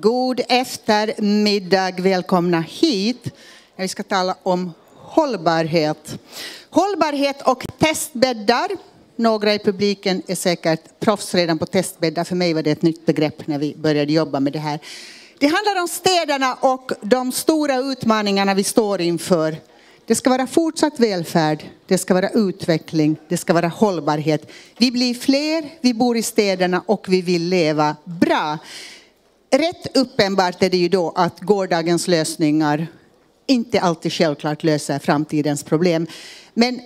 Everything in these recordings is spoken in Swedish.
God eftermiddag, välkomna hit. Vi ska tala om hållbarhet. Hållbarhet och testbäddar. Några i publiken är säkert proffs redan på testbäddar. För mig var det ett nytt begrepp när vi började jobba med det här. Det handlar om städerna och de stora utmaningarna vi står inför. Det ska vara fortsatt välfärd, det ska vara utveckling, det ska vara hållbarhet. Vi blir fler, vi bor i städerna och vi vill leva bra. Rätt uppenbart är det ju då att gårdagens lösningar inte alltid självklart löser framtidens problem. Men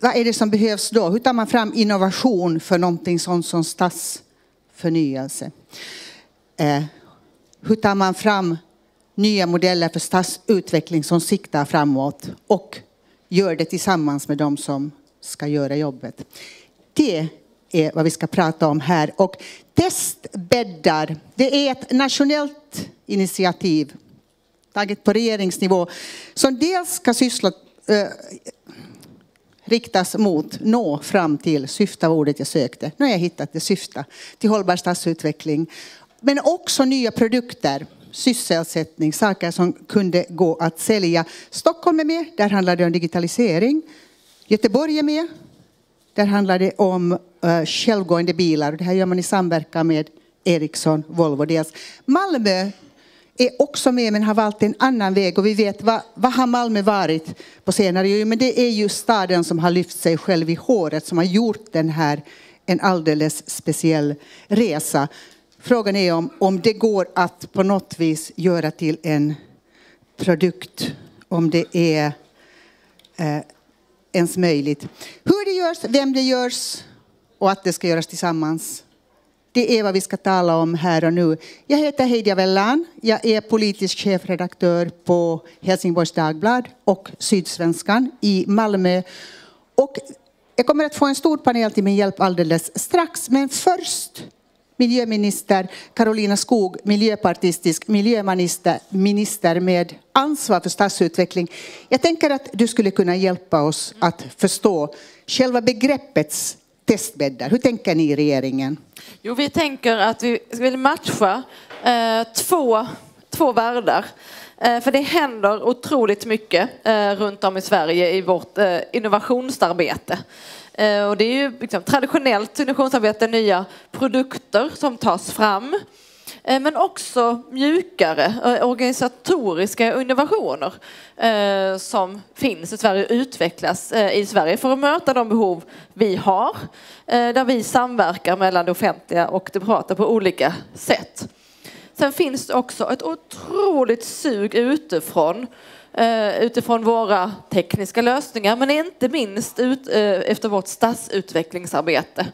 vad är det som behövs då? Hur tar man fram innovation för någonting sånt som stadsförnyelse? Eh, hur tar man fram nya modeller för stadsutveckling som siktar framåt och gör det tillsammans med de som ska göra jobbet? Det är vad vi ska prata om här. Och testbäddar, det är ett nationellt initiativ taget på regeringsnivå som dels ska syssla, eh, riktas mot, nå fram till, syfta var ordet jag sökte. Nu har jag hittat det, syfta till hållbar stadsutveckling. Men också nya produkter, sysselsättning, saker som kunde gå att sälja. Stockholm är med, där handlar det om digitalisering. Göteborg är med, där handlar det om uh, självgående bilar. Det här gör man i samverkan med Ericsson, Volvo dels. Malmö är också med men har valt en annan väg och vi vet vad, vad har Malmö varit på senare år? Men det är ju staden som har lyft sig själv i håret som har gjort den här en alldeles speciell resa. Frågan är om, om det går att på något vis göra till en produkt, om det är eh, ens möjligt. Hur det görs, vem det görs och att det ska göras tillsammans. Det är vad vi ska tala om här och nu. Jag heter Heidi Avellan. Jag är politisk chefredaktör på Helsingborgs Dagblad och Sydsvenskan i Malmö. Och jag kommer att få en stor panel till min hjälp alldeles strax. Men först miljöminister Karolina Skog, miljöpartistisk miljöminister minister med ansvar för stadsutveckling. Jag tänker att du skulle kunna hjälpa oss att förstå själva begreppets testbäddar. Hur tänker ni i regeringen? Jo, vi tänker att vi vill matcha eh, två, två världar. Eh, för det händer otroligt mycket eh, runt om i Sverige i vårt eh, innovationsarbete. Eh, och det är ju liksom traditionellt innovationsarbete, nya produkter som tas fram. Eh, men också mjukare eh, organisatoriska innovationer som finns i Sverige och utvecklas i Sverige för att möta de behov vi har. Där vi samverkar mellan det offentliga och det privata på olika sätt. Sen finns det också ett otroligt sug utifrån utifrån våra tekniska lösningar men inte minst ut, eh, efter vårt stadsutvecklingsarbete.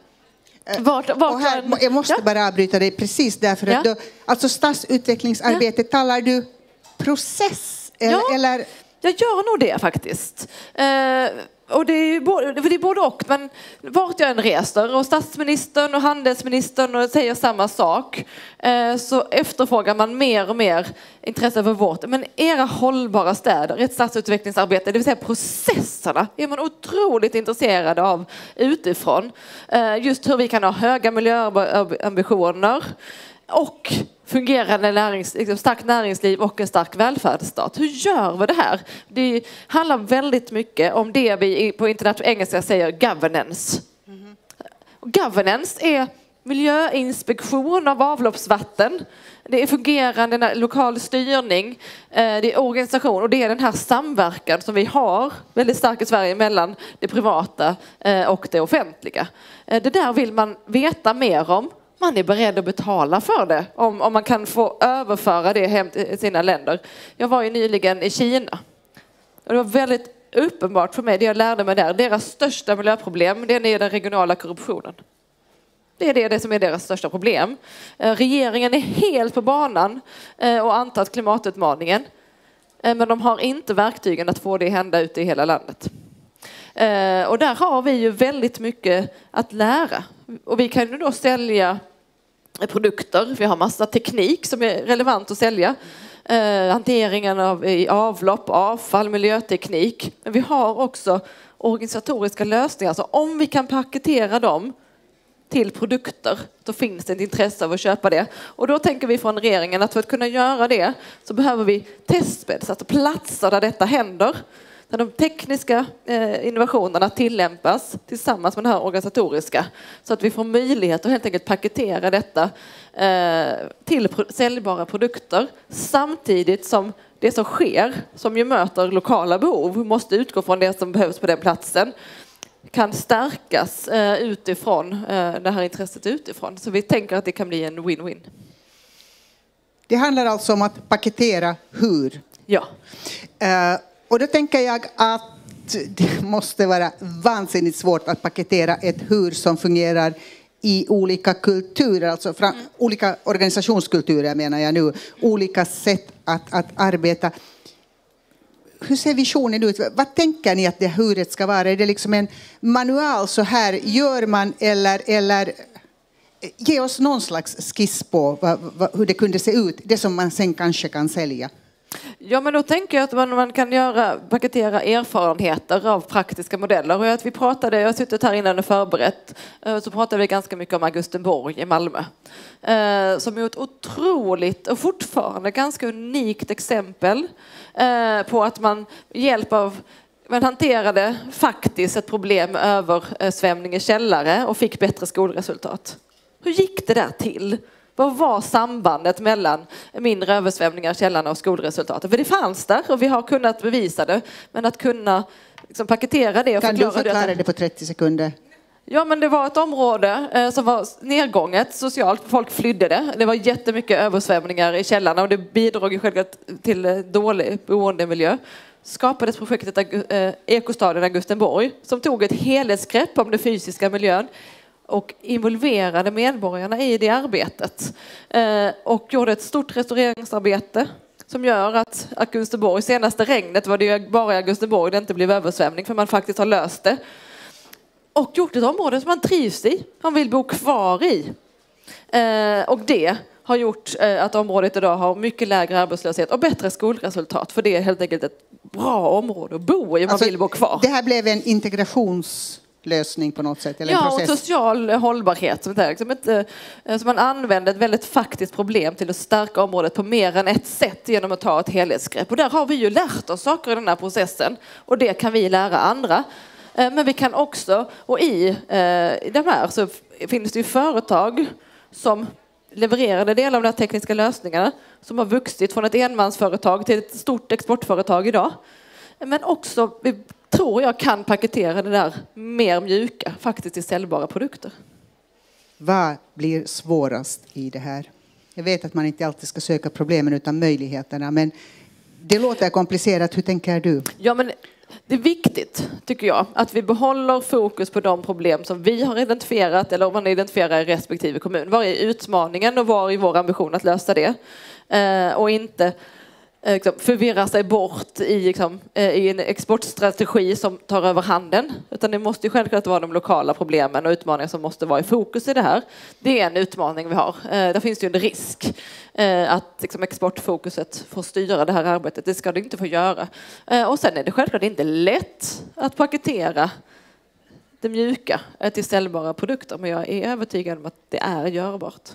Eh, vart, vart här, jag måste ja. bara avbryta dig precis därför att ja. då, alltså stadsutvecklingsarbete, ja. talar du process? Eller, ja, eller? jag gör nog det faktiskt och det är, både, det är både och, men vart jag än reser och statsministern och handelsministern och säger samma sak eh, så efterfrågar man mer och mer intresse för vårt. Men era hållbara städer, ett stadsutvecklingsarbete, det vill säga processerna, är man otroligt intresserad av utifrån. Eh, just hur vi kan ha höga miljöambitioner och fungerande närings, liksom starkt näringsliv och en stark välfärdsstat. Hur gör vi det här? Det handlar väldigt mycket om det vi på internationell engelska säger governance. Mm. Governance är miljöinspektion av avloppsvatten. Det är fungerande lokal styrning, eh, det är organisation och det är den här samverkan som vi har väldigt stark i Sverige mellan det privata eh, och det offentliga. Eh, det där vill man veta mer om man är beredd att betala för det om, om man kan få överföra det hem till sina länder. Jag var ju nyligen i Kina och det var väldigt uppenbart för mig, det jag lärde mig där, deras största miljöproblem det är den regionala korruptionen. Det är det, som är deras största problem. Eh, regeringen är helt på banan eh, och antar klimatutmaningen. Eh, men de har inte verktygen att få det hända ute i hela landet. Och där har vi ju väldigt mycket att lära. Och vi kan ju då sälja produkter. Vi har massa teknik som är relevant att sälja. Eh, hanteringen av i avlopp, avfall, miljöteknik. Men vi har också organisatoriska lösningar. Så om vi kan paketera dem till produkter, då finns det ett intresse av att köpa det. Och då tänker vi från regeringen att för att kunna göra det så behöver vi testbädd, alltså platser där detta händer där de tekniska eh, innovationerna tillämpas tillsammans med det här organisatoriska så att vi får möjlighet att helt enkelt paketera detta eh, till säljbara produkter samtidigt som det som sker, som ju möter lokala behov, måste utgå från det som behövs på den platsen kan stärkas eh, utifrån det här intresset utifrån. Så vi tänker att det kan bli en win-win. Det handlar alltså om att paketera hur? Ja. Och då tänker jag att det måste vara vansinnigt svårt att paketera ett hur som fungerar i olika kulturer, alltså från mm. olika organisationskulturer menar jag nu, olika sätt att, att arbeta. Hur ser visionen ut? Vad tänker ni att det huret ska vara? Är det liksom en manual, så här gör man, eller, eller ge oss någon slags skiss på vad, vad, hur det kunde se ut, det som man sen kanske kan sälja? Ja, men då tänker jag att man, man kan göra, paketera erfarenheter av praktiska modeller. Och att vi pratade, jag har suttit här innan och förberett, eh, så pratade vi ganska mycket om Augustenborg i Malmö. Eh, som är ett otroligt och fortfarande ganska unikt exempel eh, på att man med hjälp av man hanterade faktiskt ett problem med översvämning i källare och fick bättre skolresultat. Hur gick det där till? Vad var sambandet mellan mindre översvämningar i källarna och skolresultaten? För det fanns där och vi har kunnat bevisa det. Men att kunna liksom paketera det och Kan du förklara det, det på 30 sekunder? Ja, men det var ett område eh, som var nedgånget socialt. Folk flydde det. Det var jättemycket översvämningar i källarna och det bidrog självklart till eh, dålig boendemiljö skapades projektet eh, Ekostaden Augustenborg som tog ett helhetsgrepp om den fysiska miljön och involverade medborgarna i det arbetet eh, och gjorde ett stort restaureringsarbete som gör att Augustenborg, senaste regnet var det ju bara i Augustenborg det inte blev översvämning för man faktiskt har löst det. Och gjort ett område som man trivs i, man vill bo kvar i. Eh, och det har gjort eh, att området idag har mycket lägre arbetslöshet och bättre skolresultat för det är helt enkelt ett bra område att bo i om alltså, man vill bo kvar. Det här blev en integrations lösning på något sätt? Eller ja, och social hållbarhet. Som, liksom inte, så man använder ett väldigt faktiskt problem till att stärka området på mer än ett sätt genom att ta ett helhetsgrepp. Och där har vi ju lärt oss saker i den här processen och det kan vi lära andra. Eh, men vi kan också, och i, eh, i de här så finns det ju företag som levererade delar av de här tekniska lösningarna som har vuxit från ett enmansföretag till ett stort exportföretag idag. Men också tror jag kan paketera det där mer mjuka faktiskt till säljbara produkter. Vad blir svårast i det här? Jag vet att man inte alltid ska söka problemen utan möjligheterna, men det låter komplicerat. Hur tänker du? Ja, men det är viktigt, tycker jag, att vi behåller fokus på de problem som vi har identifierat eller om man identifierar i respektive kommun. Vad är utmaningen och vad är vår ambition att lösa det? Eh, och inte Eh, liksom, förvirra sig bort i, liksom, eh, i, en exportstrategi som tar över handeln. Utan det måste ju självklart vara de lokala problemen och utmaningar som måste vara i fokus i det här. Det är en utmaning vi har. Eh, där finns det ju en risk eh, att liksom, exportfokuset får styra det här arbetet. Det ska det inte få göra. Och sen är det självklart inte lätt att paketera det mjuka till säljbara produkter. Men jag är övertygad om att det är görbart.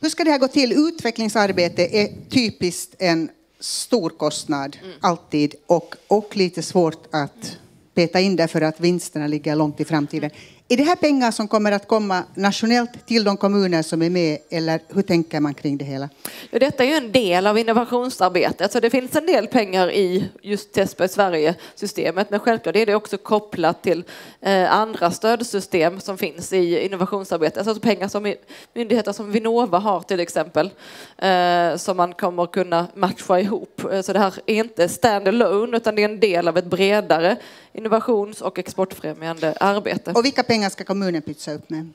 Hur ska det här gå till? Utvecklingsarbete är typiskt en stor kostnad, mm. alltid, och, och lite svårt att peta in därför att vinsterna ligger långt i framtiden. Är det här pengar som kommer att komma nationellt till de kommuner som är med eller hur tänker man kring det hela? Ja, detta är ju en del av innovationsarbetet. Så det finns en del pengar i just Testberg Sverige-systemet men självklart är det också kopplat till eh, andra stödsystem som finns i innovationsarbetet. Alltså pengar som myndigheter som Vinnova har till exempel eh, som man kommer kunna matcha ihop. Eh, så det här är inte stand-alone utan det är en del av ett bredare innovations och exportfrämjande arbete. Och vilka pengar ska kommunen pytsa upp med?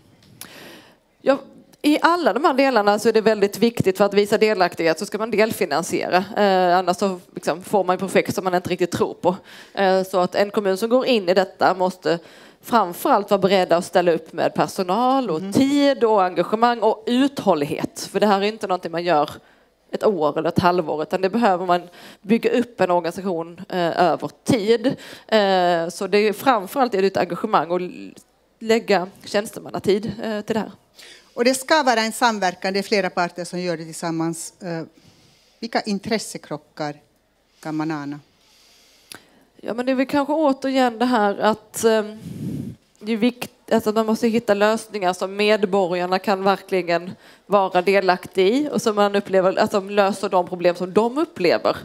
Ja, i alla de här delarna så är det väldigt viktigt för att visa delaktighet så ska man delfinansiera. Eh, annars så liksom får man projekt som man inte riktigt tror på. Eh, så att en kommun som går in i detta måste framförallt vara beredda att ställa upp med personal och mm. tid och engagemang och uthållighet. För det här är inte någonting man gör ett år eller ett halvår utan det behöver man bygga upp en organisation eh, över tid. Eh, så det är framförallt är det ett engagemang och lägga tjänstemannatid eh, till det här. Och det ska vara en samverkan, det är flera parter som gör det tillsammans. Eh, vilka intressekrockar kan man ana? Ja, men det är väl kanske återigen det här att eh, det är viktigt alltså man måste hitta lösningar som medborgarna kan verkligen vara delaktiga i och som man upplever, alltså löser de problem som de upplever.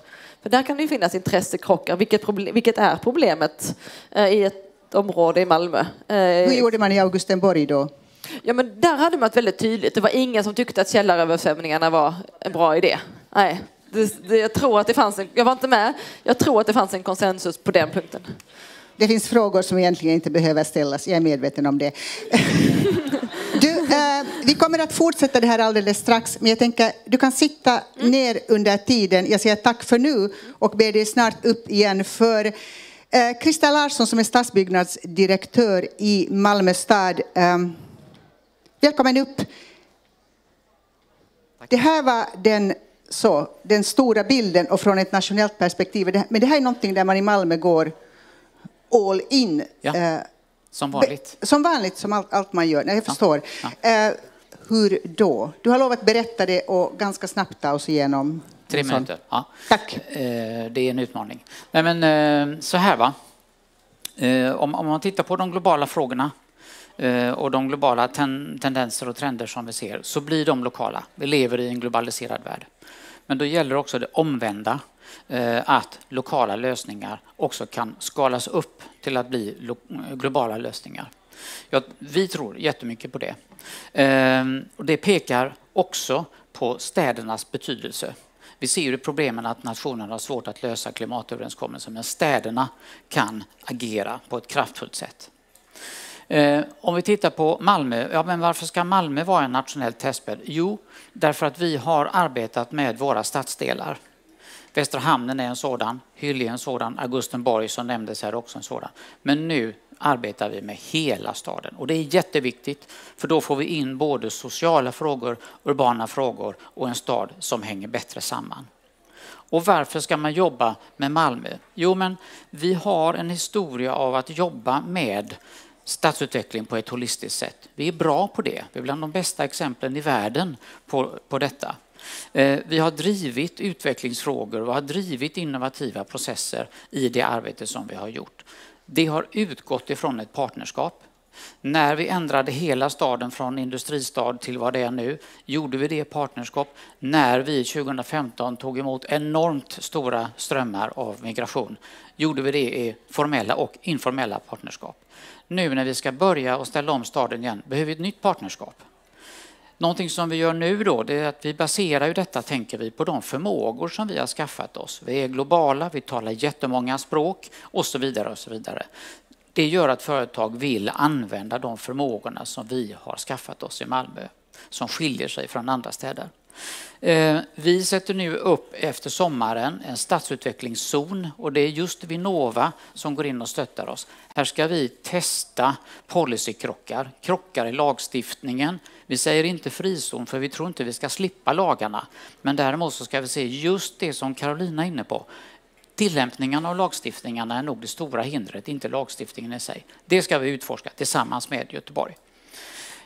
För där kan det ju finnas intressekrockar. Vilket, problem, vilket är problemet eh, i ett område i Malmö? Eh, Hur gjorde man i Augustenborg då? Ja, men där hade man ett väldigt tydligt. Det var ingen som tyckte att källaröversvämningarna var en bra idé. Nej, det, det, jag tror att det fanns en, jag var inte med, jag tror att det fanns en konsensus på den punkten. Det finns frågor som egentligen inte behöver ställas, jag är medveten om det. Du, eh, vi kommer att fortsätta det här alldeles strax, men jag tänker du kan sitta mm. ner under tiden. Jag säger tack för nu och ber dig snart upp igen för Krista Larsson som är stadsbyggnadsdirektör i Malmö stad. Eh, välkommen upp. Det här var den, så, den stora bilden och från ett nationellt perspektiv. Men det här är någonting där man i Malmö går all in. Ja, eh, som vanligt. Som vanligt, som allt, allt man gör. Nej, jag förstår. Ja, ja. Eh, hur då? Du har lovat berätta det och ganska snabbt ta oss igenom. Tre minuter. Ja. Tack. Eh, det är en utmaning. Nej, men, så här va. Om, man tittar på de globala frågorna och de globala ten, tendenser och trender som vi ser så blir de lokala. Vi lever i en globaliserad värld. Men då gäller också det omvända Eh, att lokala lösningar också kan skalas upp till att bli globala lösningar. Ja, vi tror jättemycket på det. Och det pekar också på städernas betydelse. Vi ser ju problemen att nationerna har svårt att lösa klimatöverenskommelsen, men städerna kan agera på ett kraftfullt sätt. Eh, om vi tittar på Malmö, ja men varför ska Malmö vara en nationell testbädd? Jo, därför att vi har arbetat med våra stadsdelar Västra hamnen är en sådan, Hyllie är en sådan, Augustenborg som nämndes här också en sådan. Men nu arbetar vi med hela staden och det är jätteviktigt för då får vi in både sociala frågor, urbana frågor och en stad som hänger bättre samman. Och varför ska man jobba med Malmö? Jo, men vi har en historia av att jobba med stadsutveckling på ett holistiskt sätt. Vi är bra på det. Vi är bland de bästa exemplen i världen på, på detta. Eh, vi har drivit utvecklingsfrågor och har drivit innovativa processer i det arbete som vi har gjort. Det har utgått ifrån ett partnerskap. När vi ändrade hela staden från industristad till vad det är nu gjorde vi det i partnerskap. När vi 2015 tog emot enormt stora strömmar av migration gjorde vi det i formella och informella partnerskap. Nu när vi ska börja och ställa om staden igen behöver vi ett nytt partnerskap. Någonting som vi gör nu då, det är att vi baserar ju detta, tänker vi, på de förmågor som vi har skaffat oss. Vi är globala, vi talar jättemånga språk och så vidare och så vidare. Det gör att företag vill använda de förmågorna som vi har skaffat oss i Malmö, som skiljer sig från andra städer. Eh, vi sätter nu upp efter sommaren en stadsutvecklingszon och det är just Vinnova som går in och stöttar oss. Här ska vi testa policykrockar, krockar i lagstiftningen. Vi säger inte frizon för vi tror inte vi ska slippa lagarna. Men däremot så ska vi se just det som Carolina är inne på. Tillämpningen av lagstiftningarna är nog det stora hindret, inte lagstiftningen i sig. Det ska vi utforska tillsammans med Göteborg.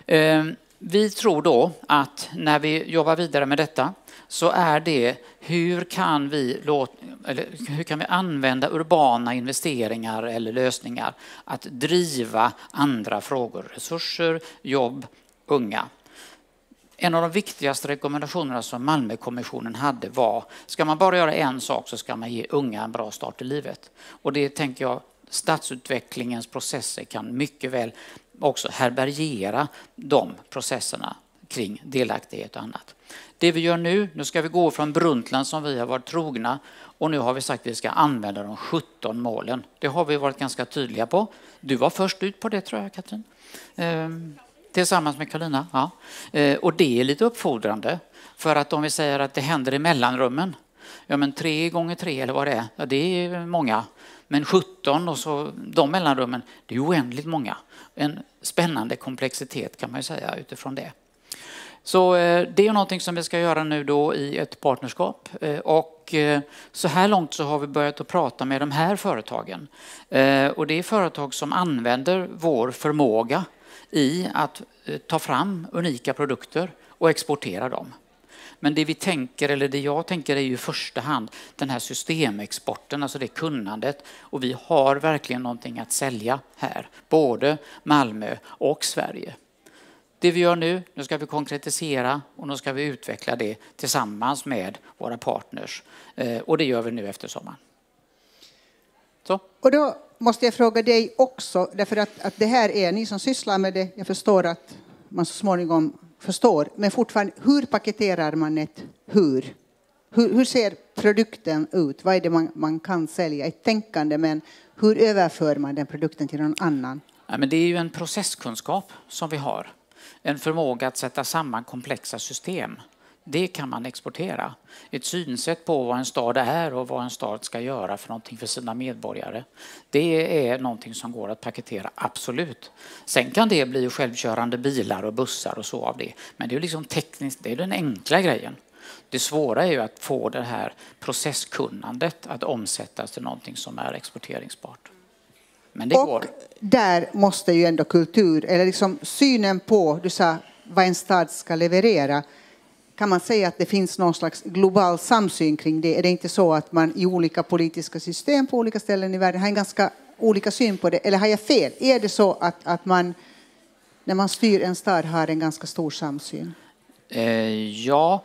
Eh, vi tror då att när vi jobbar vidare med detta så är det hur kan vi, låt, eller hur kan vi använda urbana investeringar eller lösningar att driva andra frågor, resurser, jobb, unga. En av de viktigaste rekommendationerna som Malmökommissionen hade var, ska man bara göra en sak så ska man ge unga en bra start i livet. Och det tänker jag stadsutvecklingens processer kan mycket väl också härbärgera de processerna kring delaktighet och annat. Det vi gör nu, nu ska vi gå från Brundtland som vi har varit trogna och nu har vi sagt att vi ska använda de 17 målen. Det har vi varit ganska tydliga på. Du var först ut på det tror jag Katrin. Ehm, tillsammans med Karolina. Ja. Ehm, och det är lite uppfordrande för att om vi säger att det händer i mellanrummen, ja men tre gånger tre eller vad det är, ja, det är många. Men 17 och så de mellanrummen, det är oändligt många. En spännande komplexitet kan man ju säga utifrån det. Så eh, det är någonting som vi ska göra nu då i ett partnerskap eh, och eh, så här långt så har vi börjat att prata med de här företagen. Och det är företag som använder vår förmåga i att ta fram unika produkter och exportera dem. Men det vi tänker, eller det jag tänker är ju i första hand den här systemexporten, alltså det kunnandet. Och vi har verkligen någonting att sälja här, både Malmö och Sverige. Det vi gör nu, nu ska vi konkretisera och nu ska vi utveckla det tillsammans med våra partners. Eh, och det gör vi nu efter sommaren. Så. Och då måste jag fråga dig också, därför att, att det här är ni som sysslar med det. Jag förstår att man så småningom förstår, men fortfarande, hur paketerar man ett hur? Hur, hur ser produkten ut? Vad är det man, man kan sälja? Ett tänkande, men hur överför man den produkten till någon annan? Ja, men det är ju en processkunskap som vi har. En förmåga att sätta samman komplexa system. Det kan man exportera. Ett synsätt på vad en stad är och vad en stad ska göra för någonting för sina medborgare. Det är någonting som går att paketera, absolut. Sen kan det bli självkörande bilar och bussar och så av det. Men det är liksom tekniskt, det är den enkla grejen. Det svåra är ju att få det här processkunnandet att omsättas till någonting som är exporteringsbart. Men det och går. där måste ju ändå kultur, eller liksom synen på, du sa vad en stad ska leverera, kan man säga att det finns någon slags global samsyn kring det? Är det inte så att man i olika politiska system på olika ställen i världen har en ganska olika syn på det? Eller har jag fel? Är det så att, att man när man styr en stad har en ganska stor samsyn? Eh, ja,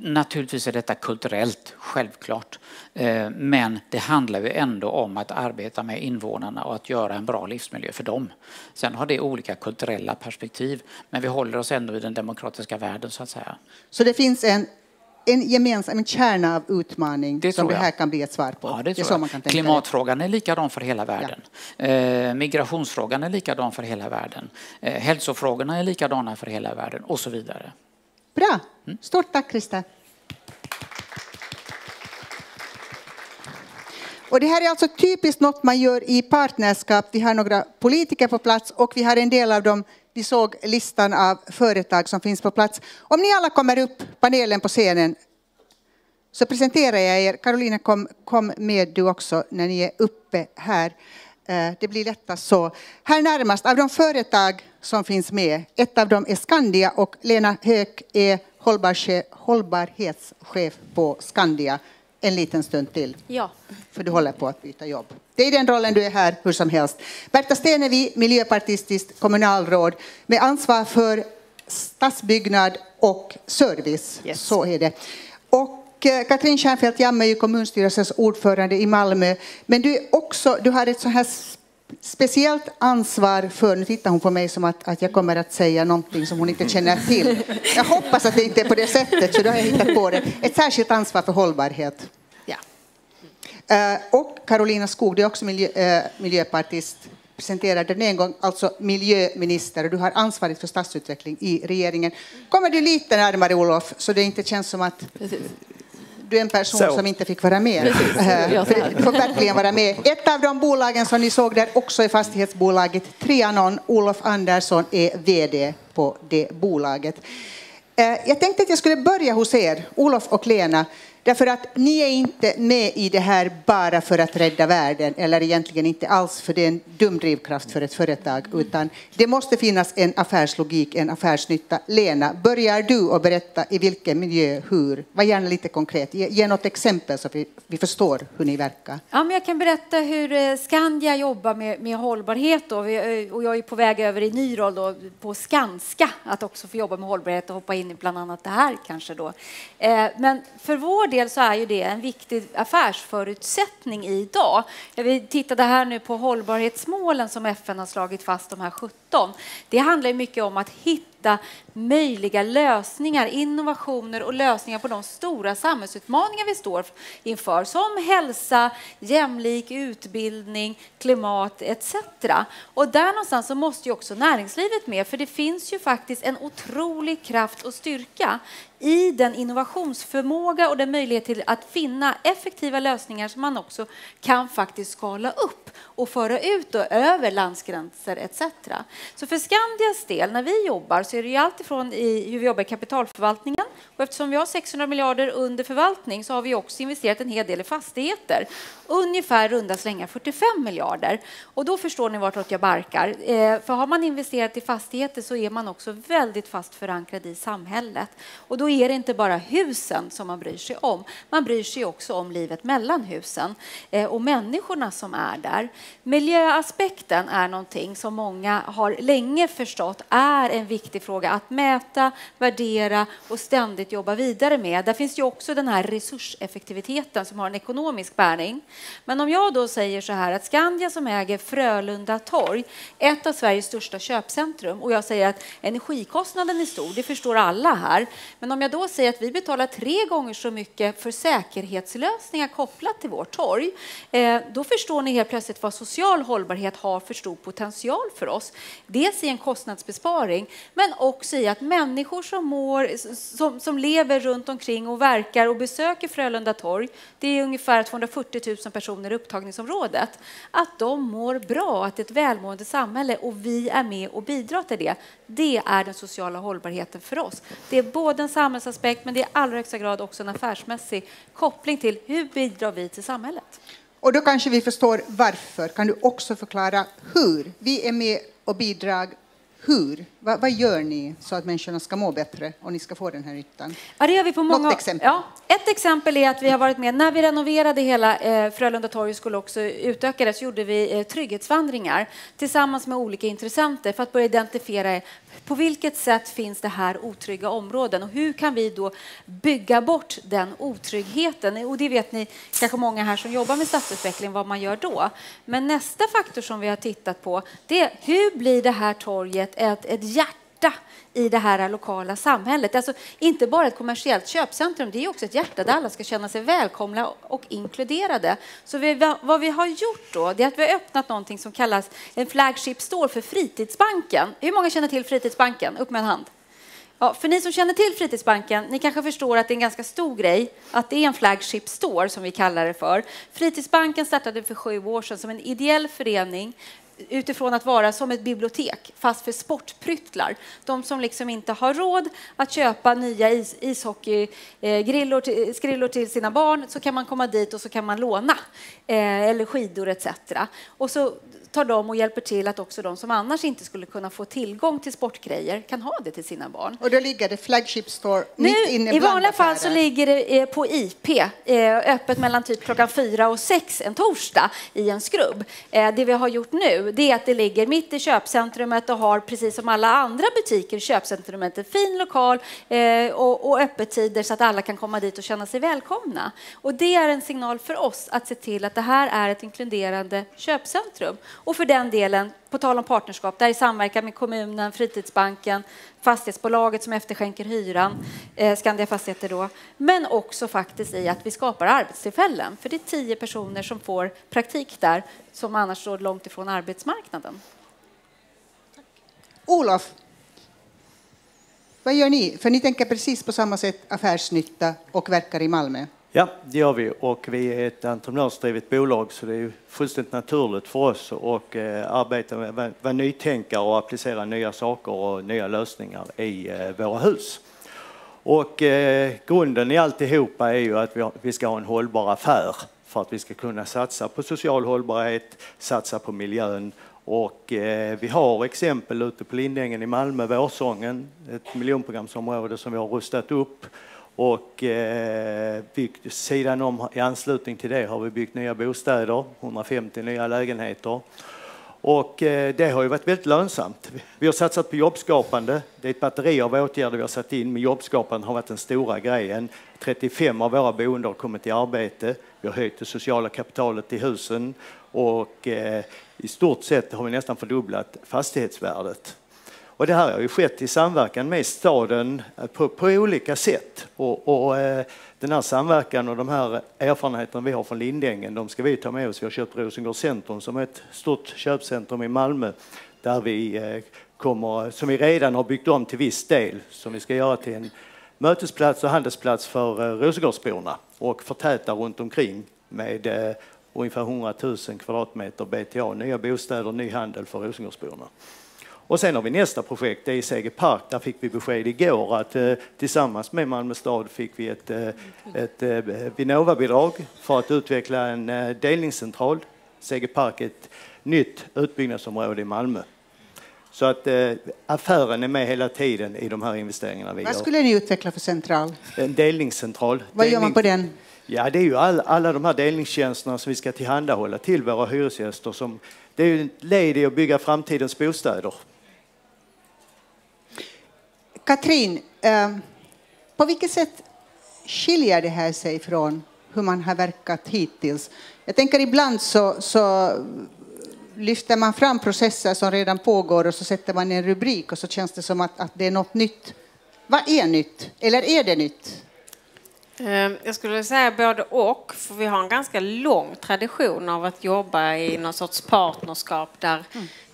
naturligtvis är detta kulturellt, självklart. Eh, men det handlar ju ändå om att arbeta med invånarna och att göra en bra livsmiljö för dem. Sen har det olika kulturella perspektiv, men vi håller oss ändå i den demokratiska världen så att säga. Så det finns en en gemensam en kärna av utmaning det som det här kan bli ett svar på. Ja, det, det är så Klimatfrågan är likadan för hela världen. Ja. Eh, migrationsfrågan är likadan för hela världen. Eh, hälsofrågorna är likadana för hela världen och så vidare. Bra. Stort tack, Krista. Och det här är alltså typiskt något man gör i partnerskap. Vi har några politiker på plats och vi har en del av dem, vi såg listan av företag som finns på plats. Om ni alla kommer upp, panelen på scenen, så presenterar jag er. Karolina, kom, kom med du också när ni är uppe här. Eh, det blir lättast så. Här närmast, av de företag som finns med, ett av dem är Skandia och Lena Höök är hållbarhetschef på Skandia en liten stund till. Ja. För du håller på att byta jobb. Det är den rollen du är här hur som helst. Berta Stenevi, miljöpartistiskt kommunalråd med ansvar för stadsbyggnad och service. Yes. Så är det. Eh, Katrin Stjernfeldt Jamme är kommunstyrelsens ordförande i Malmö. Men du, är också, du har ett så här speciellt ansvar för, nu tittar hon på mig som att, att jag kommer att säga någonting som hon inte känner till. Jag hoppas att det inte är på det sättet, så då har jag hittat på det. Ett särskilt ansvar för hållbarhet. Ja. Eh, och Carolina Skog, du är också miljö, äh, miljöpartist, presenterade den en gång, alltså miljöminister, och du har ansvaret för stadsutveckling i regeringen. Kommer du lite närmare Olof, så det inte känns som att Precis du är en person så. som inte fick vara med. Eh, du får verkligen vara med. Ett av de bolagen som ni såg där också är fastighetsbolaget Trianon. Olof Andersson är VD på det bolaget. Eh, jag tänkte att jag skulle börja hos er, Olof och Lena. Därför att ni är inte med i det här bara för att rädda världen, eller egentligen inte alls för det är en dum drivkraft för ett företag, utan det måste finnas en affärslogik, en affärsnytta. Lena, börjar du att berätta i vilken miljö, hur? Var gärna lite konkret. Ge, ge något exempel så vi, vi förstår hur ni verkar. Ja, men jag kan berätta hur eh, Skandia jobbar med, med hållbarhet. Då. Vi, eh, och jag är på väg över i ny roll då, på Skanska, att också få jobba med hållbarhet och hoppa in i bland annat det här kanske då. Eh, men för vår del så är ju det en viktig affärsförutsättning idag. Vi tittade här nu på hållbarhetsmålen som FN har slagit fast, de här 17. Det handlar mycket om att hitta möjliga lösningar, innovationer och lösningar på de stora samhällsutmaningar vi står inför som hälsa, jämlik utbildning, klimat etc. Och där någonstans så måste ju också näringslivet med för det finns ju faktiskt en otrolig kraft och styrka i den innovationsförmåga och den möjlighet till att finna effektiva lösningar som man också kan faktiskt skala upp och föra ut över landsgränser etc. Så för Skandias del, när vi jobbar, så är det ju alltifrån i hur vi jobbar i kapitalförvaltningen och eftersom vi har 600 miljarder under förvaltning så har vi också investerat en hel del i fastigheter. Ungefär runda slängar 45 miljarder. Och då förstår ni vartåt jag barkar. Eh, för har man investerat i fastigheter så är man också väldigt fast förankrad i samhället. Och då är det inte bara husen som man bryr sig om. Man bryr sig också om livet mellan husen eh, och människorna som är där. Miljöaspekten är någonting som många har länge förstått är en viktig fråga att mäta, värdera och ständigt jobba vidare med. Där finns ju också den här resurseffektiviteten som har en ekonomisk bärning. Men om jag då säger så här att Skandia som äger Frölunda torg, ett av Sveriges största köpcentrum och jag säger att energikostnaden är stor, det förstår alla här. Men om jag då säger att vi betalar tre gånger så mycket för säkerhetslösningar kopplat till vårt torg, eh, då förstår ni helt plötsligt vad social hållbarhet har för stor potential för oss. Dels i en kostnadsbesparing, men också i att människor som, mår, som, som lever runt omkring och verkar och besöker Frölunda torg, det är ungefär 240 000 personer i upptagningsområdet, att de mår bra, att det är ett välmående samhälle och vi är med och bidrar till det. Det är den sociala hållbarheten för oss. Det är både en samhällsaspekt men det är i allra högsta grad också en affärsmässig koppling till hur bidrar vi till samhället. Och då kanske vi förstår varför. Kan du också förklara hur? Vi är med och bidrar hur? Va, vad gör ni så att människorna ska må bättre och ni ska få den här nyttan? Ja, det gör vi på många... Något exempel? Ja, ett exempel är att vi har varit med när vi renoverade hela eh, Frölunda torg skulle också utöka så gjorde vi eh, trygghetsvandringar tillsammans med olika intressenter för att börja identifiera på vilket sätt finns det här otrygga områden och hur kan vi då bygga bort den otryggheten? Och det vet ni kanske många här som jobbar med stadsutveckling vad man gör då. Men nästa faktor som vi har tittat på det är hur blir det här torget ett, ett hjärta i det här lokala samhället. Alltså inte bara ett kommersiellt köpcentrum, det är också ett hjärta där alla ska känna sig välkomna och inkluderade. Så vi, vad vi har gjort då, det är att vi har öppnat någonting som kallas en flagship store för Fritidsbanken. Hur många känner till Fritidsbanken? Upp med en hand. Ja, för ni som känner till Fritidsbanken, ni kanske förstår att det är en ganska stor grej att det är en flagship store som vi kallar det för. Fritidsbanken startade för sju år sedan som en ideell förening utifrån att vara som ett bibliotek, fast för sportpryttlar. De som liksom inte har råd att köpa nya is, ishockeygrillor eh, till, skrillor till sina barn, så kan man komma dit och så kan man låna, eh, eller skidor etc. Och så tar de och hjälper till att också de som annars inte skulle kunna få tillgång till sportgrejer kan ha det till sina barn. Och då ligger det Flagship Store nu, mitt inne I vanliga fall så ligger det eh, på IP, eh, öppet mellan typ klockan fyra och sex en torsdag i en skrubb. Det vi har gjort nu det är att det ligger mitt i köpcentrumet och har precis som alla andra butiker i köpcentrumet en fin lokal eh, och, och öppettider så att alla kan komma dit och känna sig välkomna. Och det är en signal för oss att se till att det här är ett inkluderande köpcentrum. Och för den delen, på tal om partnerskap, där i samverkan med kommunen, Fritidsbanken, fastighetsbolaget som efterskänker hyran, eh, Skandia Fastigheter då, men också faktiskt i att vi skapar arbetstillfällen. För det är tio personer som får praktik där som annars står långt ifrån arbetsmarknaden. Tack. Olof, vad gör ni? För ni tänker precis på samma sätt affärsnytta och verkar i Malmö. Ja, det gör vi och vi är ett entreprenörsdrivet bolag så det är fullständigt naturligt för oss att eh, arbeta med vara nytänkare och applicera nya saker och nya lösningar i eh, våra hus. Och eh, grunden i alltihopa är ju att vi, vi ska ha en hållbar affär för att vi ska kunna satsa på social hållbarhet, satsa på miljön och eh, vi har exempel ute på Lindängen i Malmö, Vårsången, ett miljonprogramsområde som vi har rustat upp och eh, byggt, sidan om, i anslutning till det har vi byggt nya bostäder, 150 nya lägenheter. Och eh, det har ju varit väldigt lönsamt. Vi har satsat på jobbskapande. Det är ett batteri av åtgärder vi har satt in, men jobbskapande har varit den stora grejen. 35 av våra boende har kommit i arbete. Vi har höjt det sociala kapitalet i husen och eh, i stort sett har vi nästan fördubblat fastighetsvärdet. Och det här har ju skett i samverkan med staden eh, på, på olika sätt. Och, och den här samverkan och de här erfarenheterna vi har från Lindängen, de ska vi ta med oss. Vi har köpt Rosengård Centrum som är ett stort köpcentrum i Malmö där vi eh, kommer, som vi redan har byggt om till viss del, som vi ska göra till en mötesplats och handelsplats för eh, Rosengårdsborna och förtäta runt omkring med eh, ungefär 100 000 kvadratmeter BTA, nya bostäder, ny handel för Rosengårdsborna. Och sen har vi nästa projekt, det är i Park. Där fick vi besked igår att eh, tillsammans med Malmö stad fick vi ett, eh, ett eh, Vinnova-bidrag för att utveckla en eh, delningscentral. Sege Park är ett nytt utbyggnadsområde i Malmö. Så att eh, affären är med hela tiden i de här investeringarna vi Vad gör. skulle ni utveckla för central? En delningscentral. Vad gör man Delning- på den? Ja, det är ju all, alla de här delningstjänsterna som vi ska tillhandahålla till våra hyresgäster. Som, det är ju ett led i att bygga framtidens bostäder. Katrin, eh, på vilket sätt skiljer det här sig från hur man har verkat hittills? Jag tänker ibland så, så lyfter man fram processer som redan pågår och så sätter man en rubrik och så känns det som att, att det är något nytt. Vad är nytt? Eller är det nytt? Eh, Jag skulle säga både och, för vi har en ganska lång tradition av att jobba i någon sorts partnerskap där,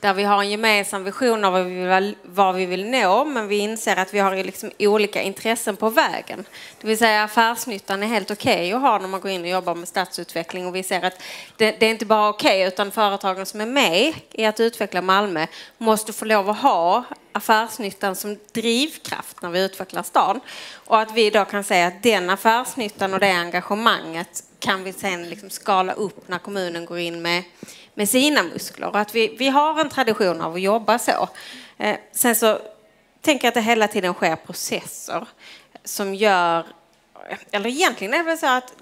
där vi har en gemensam vision av vad vi, vill, vad vi vill nå, men vi inser att vi har liksom olika intressen på vägen. Det vill säga affärsnyttan är helt okej att ha när man går in och jobbar med stadsutveckling och vi ser att det, det är inte bara okej, utan företagen som är med i att utveckla Malmö måste få lov att ha affärsnyttan som drivkraft när vi utvecklar stan. Och att vi då kan säga att den affärsnyttan och det engagemanget kan vi sen liksom skala upp när kommunen går in med, med sina muskler. Och att vi, vi har en tradition av att jobba så. Eh, sen så tänker jag att det hela tiden sker processer som gör, eller egentligen är det väl så att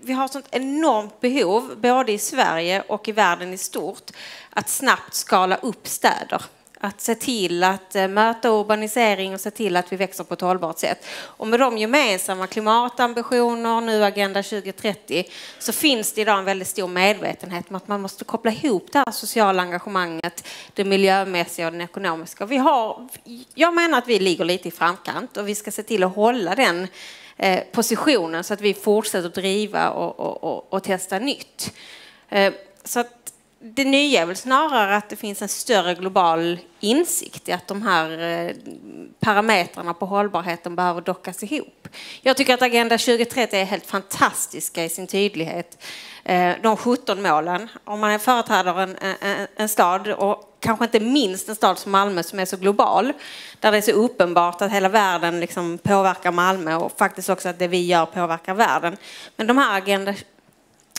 vi har ett sånt enormt behov, både i Sverige och i världen i stort, att snabbt skala upp städer. Att se till att eh, möta urbanisering och se till att vi växer på ett hållbart sätt. Och med de gemensamma klimatambitioner, nu Agenda 2030, så finns det idag en väldigt stor medvetenhet om att man måste koppla ihop det här sociala engagemanget, det miljömässiga och det ekonomiska. Vi har, jag menar att vi ligger lite i framkant och vi ska se till att hålla den eh, positionen så att vi fortsätter driva och, och, och, och testa nytt. Eh, så att det nya är väl snarare att det finns en större global insikt i att de här eh, parametrarna på hållbarheten behöver dockas ihop. Jag tycker att Agenda 2030 är helt fantastiska i sin tydlighet. Eh, de 17 målen, om man företräder en, en, en stad och kanske inte minst en stad som Malmö som är så global, där det är så uppenbart att hela världen liksom påverkar Malmö och faktiskt också att det vi gör påverkar världen. Men de här Agenda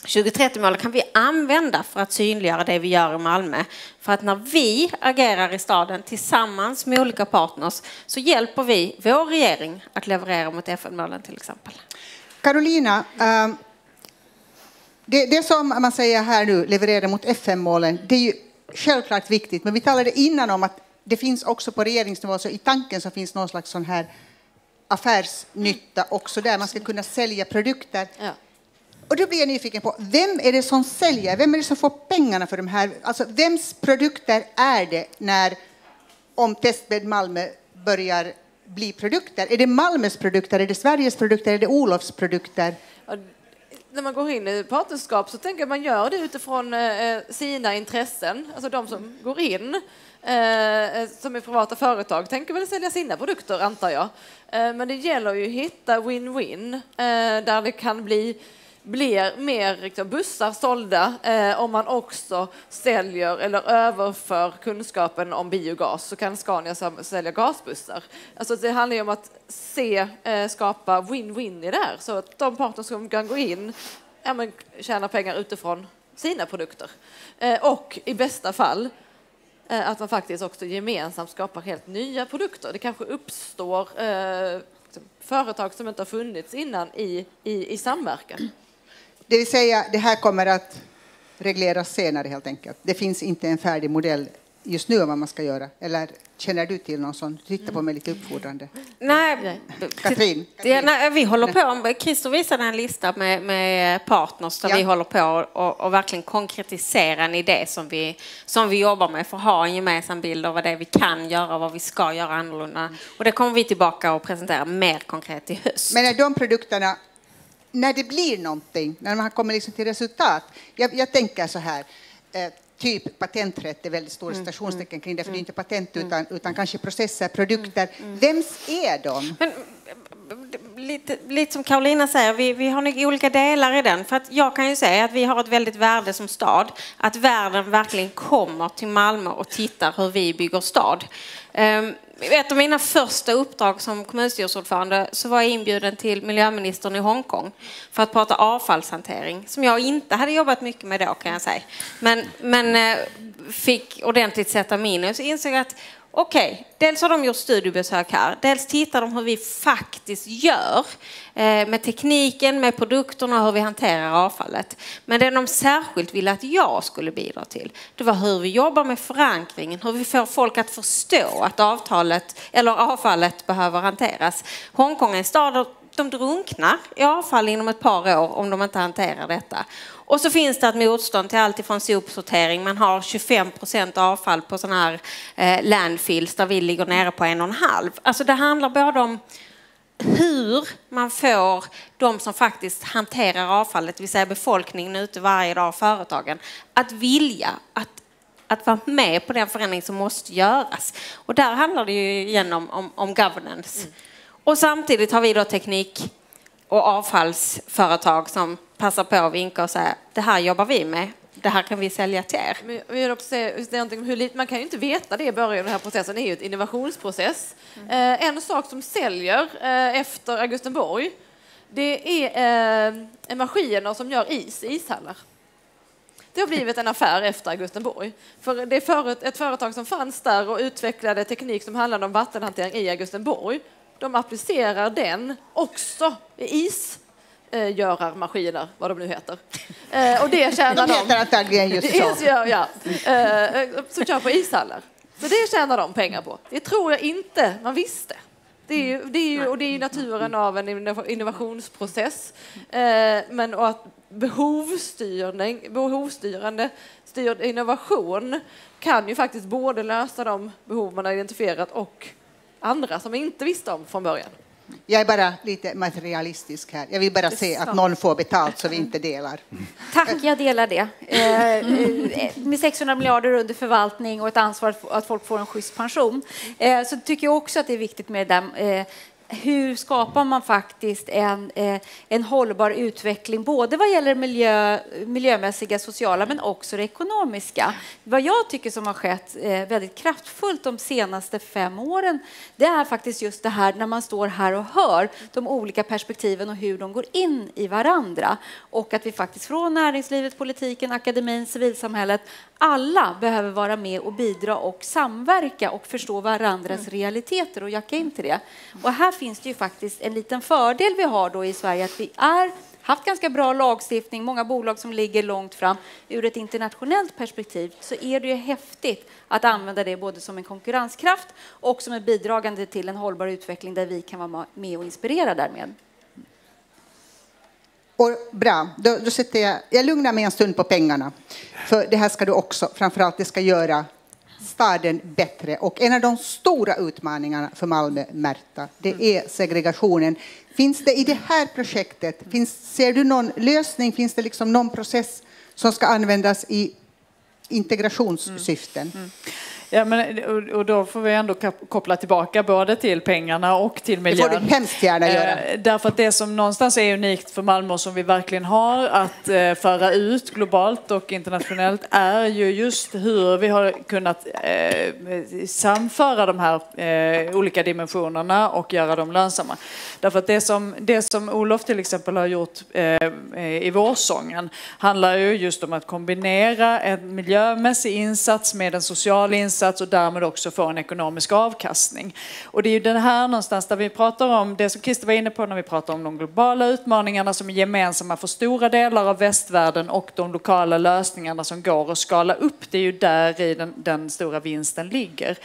2030-målen kan vi använda för att synliggöra det vi gör i Malmö. För att när vi agerar i staden tillsammans med olika partners så hjälper vi vår regering att leverera mot FN-målen till exempel. Carolina, eh, det, det som man säger här nu, leverera mot FN-målen, det är ju självklart viktigt, men vi talade innan om att det finns också på regeringsnivå, så i tanken så finns någon slags sån här affärsnytta också där man ska kunna sälja produkter. Ja. Och då blir jag nyfiken på, vem är det som säljer? Vem är det som får pengarna för de här? Alltså, vems produkter är det när, om Testbädd Malmö börjar bli produkter? Är det Malmös produkter? Är det Sveriges produkter? Är det Olofs produkter? Ja, När man går in i partnerskap så tänker man gör det utifrån eh, eh, sina intressen, alltså de som går in. Eh, som är privata företag tänker väl sälja sina produkter antar jag. Men det gäller ju att hitta win-win där det kan bli blir mer liksom, bussar sålda eh, om man också säljer eller överför kunskapen om biogas så kan Scania sälja gasbussar. Alltså det handlar ju om att se, eh, skapa win-win i det här så att de parter som kan gå in ja, men, tjänar pengar utifrån sina produkter. Eh, och i bästa fall eh, att man faktiskt också gemensamt skapar helt nya produkter. Det kanske uppstår eh, liksom, företag som inte har funnits innan i, i, i samverkan. Det vill säga, det här kommer att regleras senare helt enkelt. Det finns inte en färdig modell just nu om vad man ska göra. Eller känner du till någon sån? Du tittar på mig lite uppfordrande. Nej, Katrin? Det, nej, vi håller på, Christer visade en lista med, med partners där Ja. vi håller på och, och verkligen konkretisera en idé som vi, som vi jobbar med för att ha en gemensam bild av vad det är vi kan göra och vad vi ska göra annorlunda. Och det kommer vi tillbaka och presentera mer konkret i höst. Men är de produkterna, när det blir någonting, när man kommer liksom till resultat. Jag, jag tänker så här, eh, typ patenträtt är väldigt stora citationstecken kring det, för det är inte patent utan, utan kanske processer, produkter. Vems är de? Men lite, lite som Karolina säger, vi, vi har nog olika delar i den. För att jag kan ju säga att vi har ett väldigt värde som stad. Att världen verkligen kommer till Malmö och tittar hur vi bygger stad. Um, ett av mina första uppdrag som kommunstyrelseordförande så var jag inbjuden till miljöministern i Hongkong för att prata avfallshantering som jag inte hade jobbat mycket med då kan jag säga. Men, men eh, fick ordentligt sätta mig in och så insåg jag att Okej, okay. dels har de gjort studiebesök här. Dels tittar de hur vi faktiskt gör eh, med tekniken, med produkterna och hur vi hanterar avfallet. Men det de särskilt ville att jag skulle bidra till, det var hur vi jobbar med förankringen, hur vi får folk att förstå att avtalet, eller avfallet behöver hanteras. Hongkong är en stad de drunknar i avfall inom ett par år om de inte hanterar detta. Och så finns det ett motstånd till allt ifrån sopsortering. Man har 25 procent avfall på sådana här eh, landfills där vi ligger nere på en och en halv. Alltså det handlar både om hur man får de som faktiskt hanterar avfallet, det vill säga befolkningen ute varje dag, företagen, att vilja att att vara med på den förändring som måste göras. Och där handlar det ju igen om, om, om governance. Mm. Och samtidigt har vi då teknik och avfallsföretag som passar på att vinka och säga det här jobbar vi med. Det här kan vi sälja till er. Men vi också säga hur lite, man kan ju inte veta det i början av den här processen. Det är ju ett innovationsprocess. Mm. Eh, en sak som säljer eh, efter Augustenborg det är eh, maskiner som gör is i ishallar. Det har blivit en affär efter Augustenborg. För det är ett företag som fanns där och utvecklade teknik som handlade om vattenhantering i Augustenborg de applicerar den också i isgörarmaskiner, vad de nu heter. Eh, och det tjänar de. heter antagligen just så. Ja, ja, eh, som kör på ishallar. Så det tjänar de pengar på. Det tror jag inte man visste. Det är ju, det är ju, och det är ju naturen av en innovationsprocess. Eh, men och att behovsstyrning, behovsstyrande styrd innovation kan ju faktiskt både lösa de behov man har identifierat och andra som inte visste om från början. Jag är bara lite materialistisk här. Jag vill bara se att någon får betalt så vi inte delar. Tack, jag delar det. Eh med 600 miljarder under förvaltning och ett ansvar att folk får en schysst pension eh, så tycker jag också att det är viktigt med det där eh, hur skapar man faktiskt en, eh, en hållbar utveckling, både vad gäller miljö, miljömässiga, sociala, men också det ekonomiska. Vad jag tycker som har skett eh, väldigt kraftfullt de senaste fem åren, det är faktiskt just det här när man står här och hör de olika perspektiven och hur de går in i varandra. Och att vi faktiskt från näringslivet, politiken, akademin, civilsamhället, alla behöver vara med och bidra och samverka och förstå varandras mm. realiteter och jacka in till det. Och här finns det ju faktiskt en liten fördel vi har då i Sverige att vi är haft ganska bra lagstiftning, många bolag som ligger långt fram. Ur ett internationellt perspektiv så är det ju häftigt att använda det både som en konkurrenskraft och som en bidragande till en hållbar utveckling där vi kan vara med och inspirera därmed. Och bra, då, då sätter jag, jag lugnar mig en stund på pengarna. För det här ska du också, framförallt det ska göra staden bättre. Och en av de stora utmaningarna för Malmö, Märta, det mm. är segregationen. Finns det i det här projektet, finns, ser du någon lösning, finns det liksom någon process som ska användas i integrationssyften? Mm. Mm. Ja, men, och då får vi ändå koppla tillbaka både till pengarna och till miljön. Det får du hemskt gärna göra. Eh, därför att det som någonstans är unikt för Malmö som vi verkligen har att eh, föra ut globalt och internationellt är ju just hur vi har kunnat eh, samföra de här olika dimensionerna och göra dem lönsamma. Därför att det som, det som Olof till exempel har gjort i vårsången handlar ju just om att kombinera en miljömässig insats med en social insats insats och därmed också få en ekonomisk avkastning. Och det är ju det här någonstans där vi pratar om det som Christer var inne på när vi pratar om de globala utmaningarna som är gemensamma för stora delar av västvärlden och de lokala lösningarna som går att skala upp. Det är ju där i den, den stora vinsten ligger.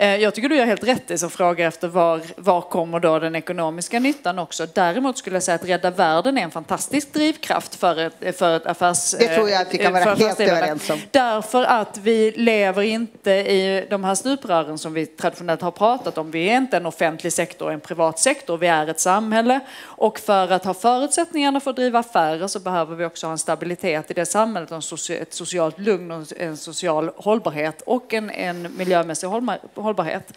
Eh, jag tycker du gör helt rätt i som frågar efter var, var kommer då den ekonomiska nyttan också. Däremot skulle jag säga att Rädda Världen är en fantastisk drivkraft för ett, för ett affärs... Det tror jag att vi kan vara helt överens om. Därför att vi lever inte i de här stuprören som vi traditionellt har pratat om. Vi är inte en offentlig sektor, en privat sektor. Vi är ett samhälle och för att ha förutsättningarna för att driva affärer så behöver vi också ha en stabilitet i det samhället, ett socialt lugn och en social hållbarhet och en, en miljömässig hållbarhet hållbarhet.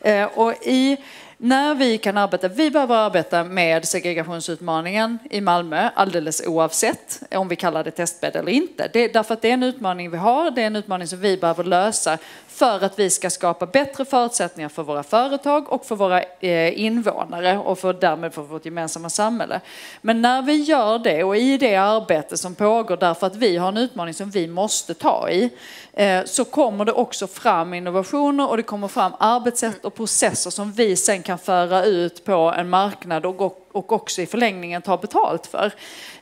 Eh, och i när vi kan arbeta, vi behöver arbeta med segregationsutmaningen i Malmö alldeles oavsett om vi kallar det testbädd eller inte. Det därför att det är en utmaning vi har, det är en utmaning som vi behöver lösa för att vi ska skapa bättre förutsättningar för våra företag och för våra eh, invånare och för, därmed för vårt gemensamma samhälle. Men när vi gör det och i det arbete som pågår därför att vi har en utmaning som vi måste ta i eh, så kommer det också fram innovationer och det kommer fram arbetssätt och processer som vi sen kan föra ut på en marknad och och också i förlängningen ta betalt för.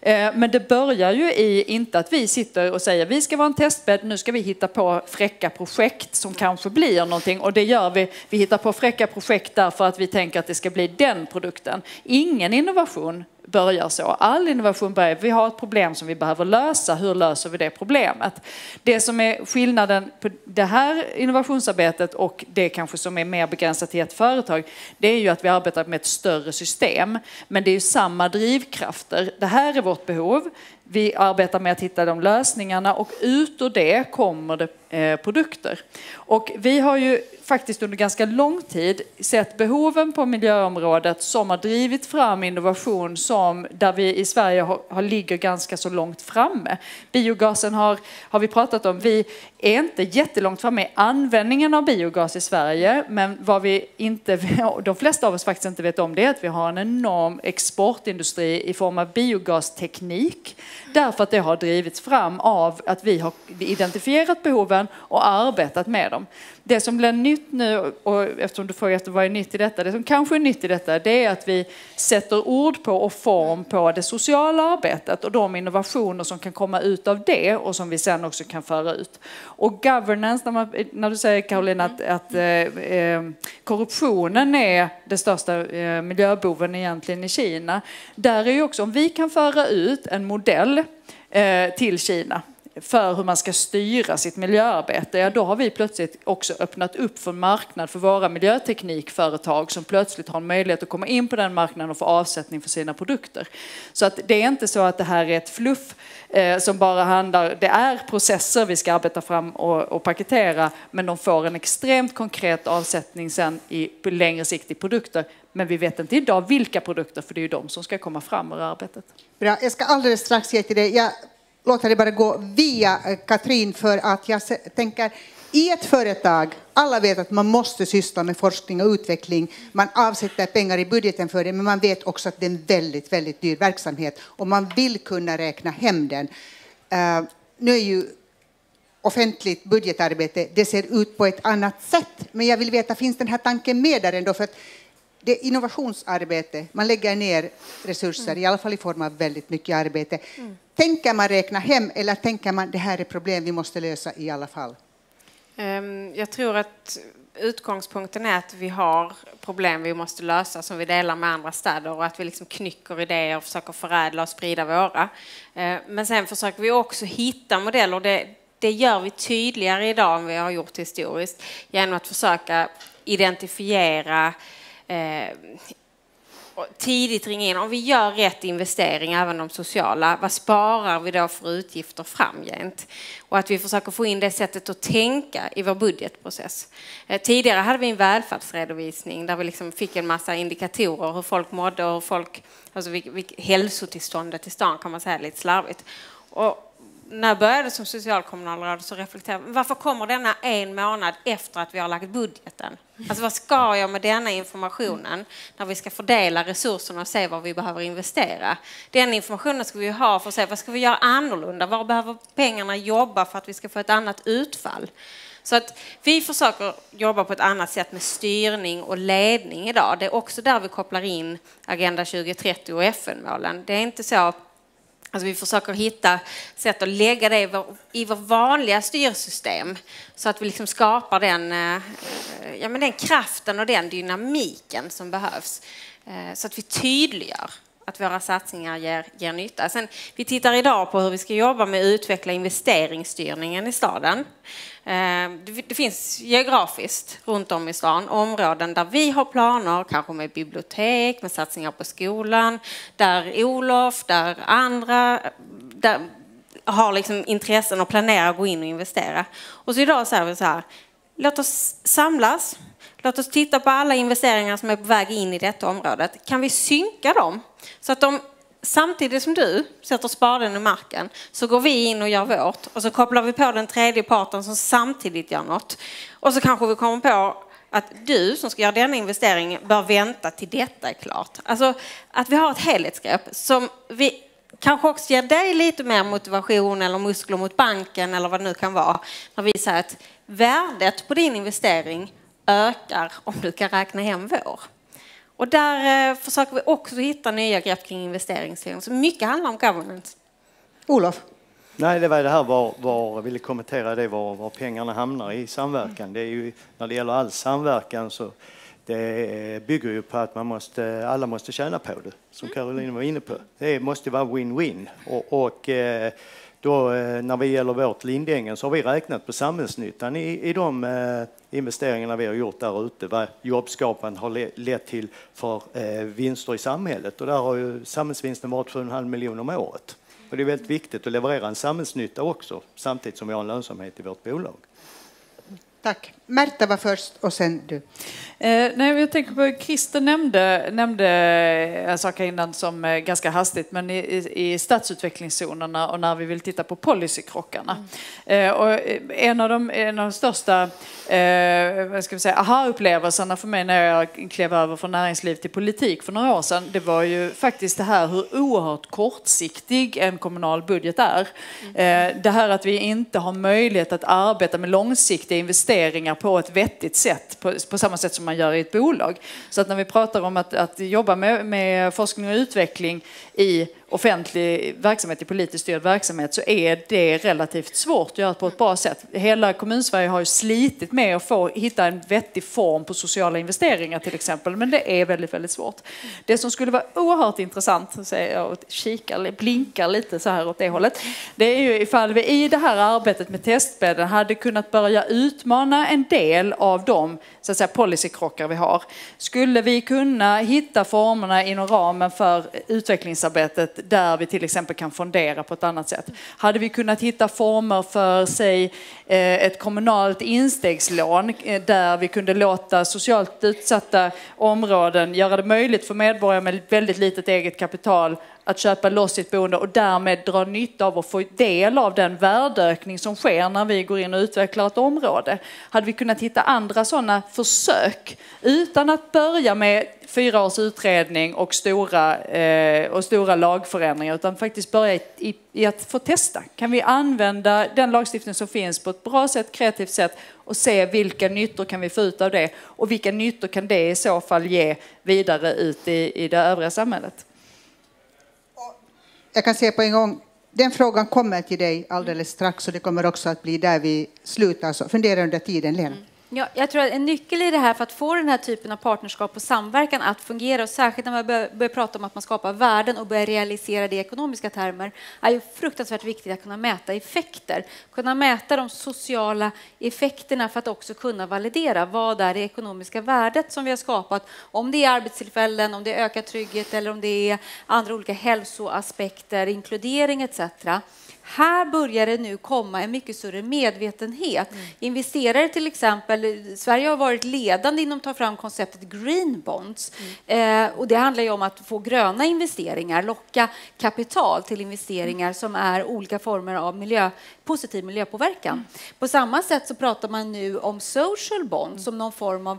Eh, men det börjar ju i inte att vi sitter och säger vi ska vara en testbädd, nu ska vi hitta på fräcka projekt som kanske blir någonting och det gör vi. Vi hittar på fräcka projekt därför att vi tänker att det ska bli den produkten. Ingen innovation börjar så. All innovation börjar, vi har ett problem som vi behöver lösa, hur löser vi det problemet? Det som är skillnaden på det här innovationsarbetet och det kanske som är mer begränsat till ett företag, det är ju att vi arbetar med ett större system. Men det är ju samma drivkrafter. Det här är vårt behov, vi arbetar med att hitta de lösningarna och ut ur det kommer det Eh, produkter. Och vi har ju faktiskt under ganska lång tid sett behoven på miljöområdet som har drivit fram innovation som där vi i Sverige har, har ligger ganska så långt framme. Biogasen har, har vi pratat om. Vi är inte jättelångt framme i användningen av biogas i Sverige, men vad vi inte, de flesta av oss faktiskt inte vet om det är att vi har en enorm exportindustri i form av biogasteknik Därför att det har drivits fram av att vi har identifierat behoven och arbetat med dem. Det som blir nytt nu, och eftersom du frågar efter vad är nytt i detta, det som kanske är nytt i detta det är att vi sätter ord på och form på det sociala arbetet och de innovationer som kan komma ut av det och som vi sen också kan föra ut. Och governance, när, man, när du säger Caroline att, att eh, eh korruptionen är det största eh, miljöboven egentligen i Kina, där är ju också om vi kan föra ut en modell eh, till Kina för hur man ska styra sitt miljöarbete, ja då har vi plötsligt också öppnat upp för en marknad för våra miljöteknikföretag som plötsligt har en möjlighet att komma in på den marknaden och få avsättning för sina produkter. Så att det är inte så att det här är ett fluff eh, som bara handlar, det är processer vi ska arbeta fram och, och paketera, men de får en extremt konkret avsättning sen i, på längre sikt i produkter. Men vi vet inte idag vilka produkter, för det är ju de som ska komma fram ur arbetet. Bra, jag ska alldeles strax ge till dig. Jag låta det bara gå via eh, Katrin för att jag tänker i ett företag, alla vet att man måste syssla med forskning och utveckling. Man avsätter pengar i budgeten för det, men man vet också att det är en väldigt, väldigt dyr verksamhet och man vill kunna räkna hem den. Uh, nu är ju offentligt budgetarbete, det ser ut på ett annat sätt, men jag vill veta, finns den här tanken med där ändå? För att det är innovationsarbete, man lägger ner resurser, mm. i alla fall i form av väldigt mycket arbete. Mm. Tänker man räkna hem eller tänker man det här är problem vi måste lösa i alla fall? Ehm, jag tror att utgångspunkten är att vi har problem vi måste lösa som vi delar med andra städer och att vi liksom knycker idéer och försöker förädla och sprida våra. Ehm, men sen försöker vi också hitta modeller. Det, det gör vi tydligare idag än vi har gjort historiskt genom att försöka identifiera eh, tidigt ringa in. Om vi gör rätt investeringar, även de sociala, vad sparar vi då för utgifter framgent? Och att vi försöker få in det sättet att tänka i vår budgetprocess. Eh, tidigare hade vi en välfärdsredovisning där vi liksom fick en massa indikatorer hur folk mådde och hur folk, alltså hälsotillståndet i stan kan man säga lite slarvigt. Och när jag började som socialkommunalråd så reflekterade jag, varför kommer denna en månad efter att vi har lagt budgeten? Alltså vad ska jag med denna informationen när vi ska fördela resurserna och se vad vi behöver investera? Den informationen ska vi ha för att se vad ska vi göra annorlunda? Var behöver pengarna jobba för att vi ska få ett annat utfall? Så att vi försöker jobba på ett annat sätt med styrning och ledning idag. Det är också där vi kopplar in Agenda 2030 och FN-målen. Det är inte så Alltså vi försöker hitta sätt att lägga det i vår, i vår vanliga styrsystem så att vi liksom skapar den, eh, ja, men den kraften och den dynamiken som behövs. Eh, så att vi tydliggör att våra satsningar ger, ger nytta. Sen, vi tittar idag på hur vi ska jobba med att utveckla investeringsstyrningen i staden. Ehm, det finns geografiskt runt om i stan områden där vi har planer, kanske med bibliotek, med satsningar på skolan, där Olof, där andra där har liksom intressen och planerar att gå in och investera. Och så idag säger vi så här, låt oss samlas, Låt oss titta på alla investeringar som är på väg in i detta området. Kan vi synka dem så att de samtidigt som du sätter spaden i marken så går vi in och gör vårt och så kopplar vi på den tredje parten som samtidigt gör något. Och så kanske vi kommer på att du som ska göra denna investering bör vänta till detta är klart. Alltså att vi har ett helhetsgrepp som vi kanske också ger dig lite mer motivation eller muskler mot banken eller vad det nu kan vara. När vi säger att värdet på din investering ökar om du kan räkna hem vår. Och där eh, försöker vi också hitta nya grepp kring investeringsstyrning. Så mycket handlar om governance. Olof? Nej, det var det här var, var jag ville kommentera det var, var pengarna hamnar i samverkan. Det är ju, när det gäller all samverkan så det bygger ju på att man måste, alla måste tjäna på det, som Caroline var inne på. Det måste vara win-win. Och, och eh, då, eh, när det gäller vårt Lindängen så har vi räknat på samhällsnyttan i, i de eh, investeringarna vi har gjort där ute, vad jobbskapandet har lett till för eh, vinster i samhället. Och där har ju samhällsvinsten varit 7,5 miljoner om året. Och det är väldigt viktigt att leverera en samhällsnytta också, samtidigt som vi har en lönsamhet i vårt bolag. Tack. Märta var först och sen du. Eh, nej, jag tänker på, Christer nämnde, nämnde en sak innan som är ganska hastigt, men i, i stadsutvecklingszonerna och när vi vill titta på policykrockarna. Mm. Eh, och en, av de, en av de största eh, vad ska vi säga, aha-upplevelserna för mig när jag klev över från näringsliv till politik för några år sedan, det var ju faktiskt det här hur oerhört kortsiktig en kommunal budget är. Mm. Eh, det här att vi inte har möjlighet att arbeta med långsiktiga investeringar på ett vettigt sätt, på, på samma sätt som man gör i ett bolag. Så att när vi pratar om att, att jobba med, med forskning och utveckling i offentlig verksamhet, i politiskt styrd verksamhet, så är det relativt svårt att göra på ett bra sätt. Hela kommunsverige har ju slitit med att få hitta en vettig form på sociala investeringar till exempel, men det är väldigt, väldigt svårt. Det som skulle vara oerhört intressant, säger jag och kikar, blinkar lite så här åt det hållet, det är ju ifall vi i det här arbetet med testbädden hade kunnat börja utmana en del av de så att säga, policykrockar vi har. Skulle vi kunna hitta formerna inom ramen för utvecklingsarbetet där vi till exempel kan fondera på ett annat sätt. Hade vi kunnat hitta former för, säg, eh, ett kommunalt instegslån eh, där vi kunde låta socialt utsatta områden göra det möjligt för medborgare med väldigt litet eget kapital att köpa loss sitt boende och därmed dra nytta av och få del av den värdeökning som sker när vi går in och utvecklar ett område. Hade vi kunnat hitta andra sådana försök utan att börja med fyra års utredning och stora, eh, och stora lagförändringar utan faktiskt börja i, i, i, att få testa. Kan vi använda den lagstiftning som finns på ett bra sätt, kreativt sätt och se vilka nyttor kan vi få ut av det och vilka nyttor kan det i så fall ge vidare ut i, i det övriga samhället? Jag kan säga på en gång, den frågan kommer till dig alldeles strax och det kommer också att bli där vi slutar. Så fundera under tiden, Lena. Mm. Ja, jag tror att en nyckel i det här för att få den här typen av partnerskap och samverkan att fungera, och särskilt när man börjar, börjar prata om att man skapar värden och börjar realisera det i ekonomiska termer, är ju fruktansvärt viktigt att kunna mäta effekter. Kunna mäta de sociala effekterna för att också kunna validera vad är det ekonomiska värdet som vi har skapat. Om det är arbetstillfällen, om det är ökad trygghet eller om det är andra olika hälsoaspekter, inkludering etc. Här börjar det nu komma en mycket större medvetenhet. Mm. Investerare till exempel, Sverige har varit ledande inom att ta fram konceptet green bonds. Mm. Eh, och det handlar ju om att få gröna investeringar, locka kapital till investeringar som är olika former av miljö, positiv miljöpåverkan. Mm. På samma sätt så pratar man nu om social bonds mm. som någon form av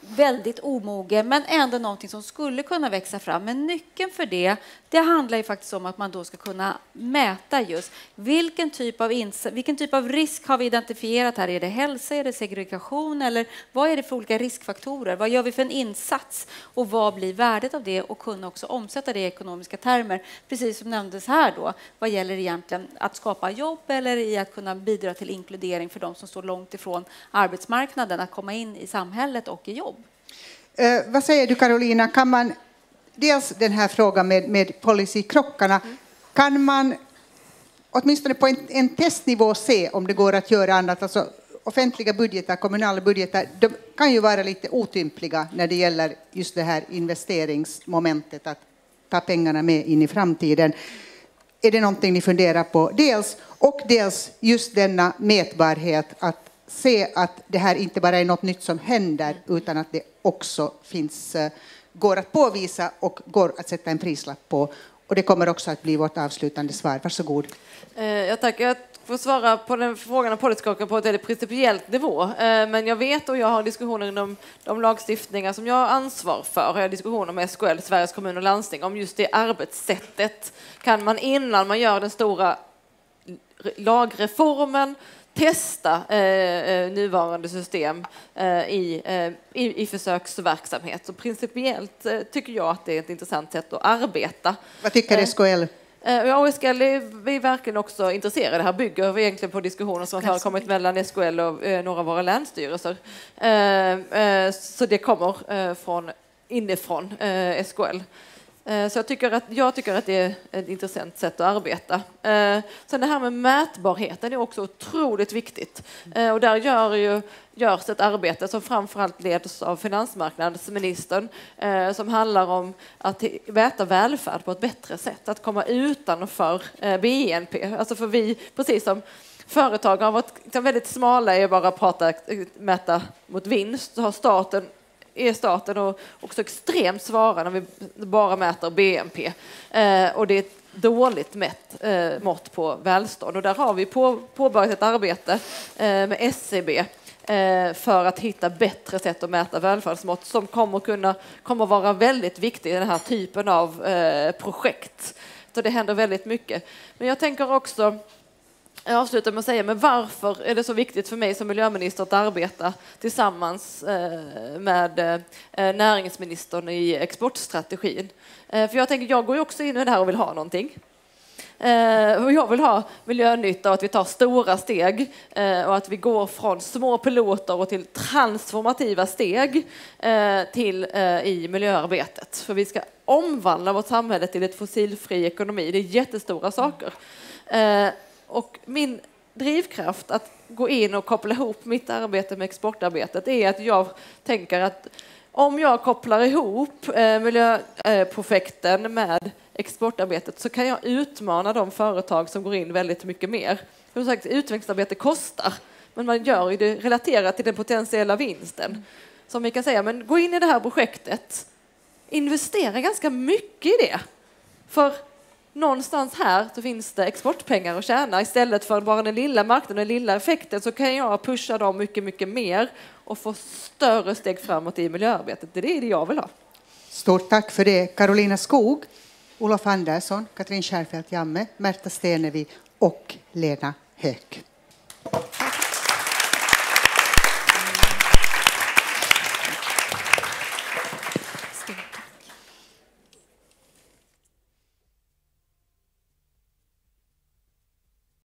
väldigt omogen men ändå någonting som skulle kunna växa fram. Men nyckeln för det, det handlar ju faktiskt om att man då ska kunna mäta just vilken typ av, vilken typ av risk har vi identifierat här? Är det hälsa, är det segregation eller vad är det för olika riskfaktorer? Vad gör vi för en insats och vad blir värdet av det och kunna också omsätta det i ekonomiska termer? Precis som nämndes här då, vad gäller egentligen att skapa jobb eller i att kunna bidra till inkludering för de som står långt ifrån arbetsmarknaden, att komma in i samhället och i jobb. Eh, vad säger du Carolina, kan man, dels den här frågan med, med policykrockarna, mm. kan man åtminstone på en, en, testnivå se om det går att göra annat? Alltså, offentliga budgetar, kommunala budgetar, de kan ju vara lite otympliga när det gäller just det här investeringsmomentet, att ta pengarna med in i framtiden. Är det någonting ni funderar på? Dels, och dels just denna mätbarhet, att se att det här inte bara är något nytt som händer utan att det också finns, eh, går att påvisa och går att sätta en prislapp på. Och det kommer också att bli vårt avslutande svar. Varsågod. Eh, jag tackar. Jag får svara på den frågan om policyskakan på ett väldigt principiellt nivå. Eh, men jag vet och jag har diskussioner inom de lagstiftningar som jag har ansvar för. Jag har diskussioner med SKL, Sveriges Kommuner och landsting, om just det arbetssättet. Kan man innan man gör den stora lagreformen testa eh, eh, nuvarande system eh, i, eh, i, i försöksverksamhet. Så principiellt eh, tycker jag att det är ett intressant sätt att arbeta. Vad tycker Eh, SKL? Ja, SKL är vi är verkligen också intresserade. Det här bygger egentligen på diskussioner som har förekommit mellan SKL och eh, några av våra länsstyrelser. Eh, eh, Så det kommer eh, från inifrån eh, SKL. Eh, så jag tycker, att, jag tycker att det är ett intressant sätt att arbeta. Eh, sen det här med mätbarheten är också otroligt viktigt. Eh, och där gör ju, görs ett arbete som framförallt leds av finansmarknadsministern som handlar om att mäta välfärd på ett bättre sätt, att komma utanför BNP. Alltså för vi, precis som företag har varit liksom väldigt smala i att bara prata, mäta mot vinst, så har staten är staten och också extremt svara när vi bara mäter BNP. Eh, och det är ett dåligt mätt eh, mått på välstånd. Och där har vi på, påbörjat ett arbete eh, med SCB eh, för att hitta bättre sätt att mäta välfärdsmått som kommer kunna kommer vara väldigt viktigt i den här typen av eh, projekt. Så det händer väldigt mycket. Men jag tänker också jag avslutar med att säga, men varför är det så viktigt för mig som miljöminister att arbeta tillsammans eh, med eh, näringsministern i exportstrategin? Eh, för jag tänker, jag går ju också in i det här och vill ha någonting. Jag vill ha miljönytta och att vi tar stora steg och att vi går från små piloter och till transformativa steg till i miljöarbetet. För vi ska omvandla vårt samhälle till ett fossilfri ekonomi. Det är jättestora saker. Och min drivkraft att gå in och koppla ihop mitt arbete med exportarbetet är att jag tänker att om jag kopplar ihop eh, miljöprojekten med exportarbetet så kan jag utmana de företag som går in väldigt mycket mer. Som sagt, utvecklingsarbete kostar, men man gör ju det relaterat till den potentiella vinsten. Som vi kan säga, men gå in i det här projektet, investera ganska mycket i det. För någonstans här så finns det exportpengar att tjäna. Istället för bara den lilla marknaden, den lilla effekten, så kan jag pusha dem mycket, mycket mer och få större steg framåt i miljöarbetet. Det är det jag vill ha. Stort tack för det. Carolina Skog, Olof Andersson, Katrin Kärrfeldt Jamme, Märta Stenevi och Lena Höök.